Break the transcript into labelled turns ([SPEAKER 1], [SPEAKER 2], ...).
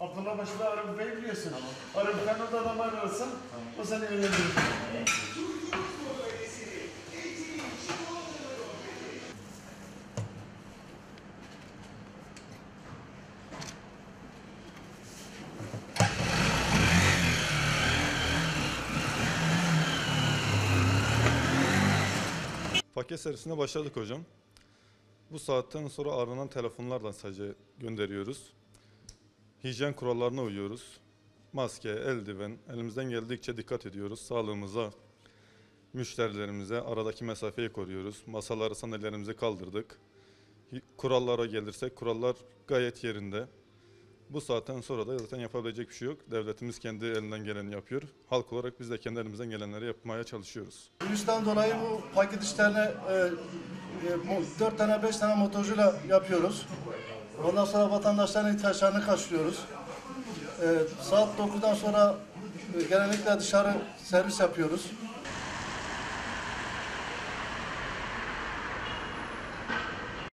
[SPEAKER 1] Aklına başında Arap Bey biliyorsun. Tamam. Arap Bey odada adam ararsın. Tamam. O seni evlendirir. Evet.
[SPEAKER 2] Paket servisine başladık hocam. Bu saatten sonra aranan telefonlardan sadece gönderiyoruz. Hijyen kurallarına uyuyoruz. Maske, eldiven, elimizden geldikçe dikkat ediyoruz. Sağlığımıza, müşterilerimize aradaki mesafeyi koruyoruz. Masaları, sandalyelerimizi kaldırdık. Kurallara gelirsek kurallar gayet yerinde. Bu saatten sonra da zaten yapabilecek bir şey yok. Devletimiz kendi elinden geleni yapıyor. Halk olarak biz de kendi elimizden gelenleri yapmaya çalışıyoruz.
[SPEAKER 3] Virüsten dolayı bu paket işlerini e, e, mo- dört tane beş tane motorcuyla yapıyoruz. Ondan sonra vatandaşların ihtiyaçlarını karşılıyoruz. E, saat 9'dan sonra e, genellikle dışarı servis yapıyoruz.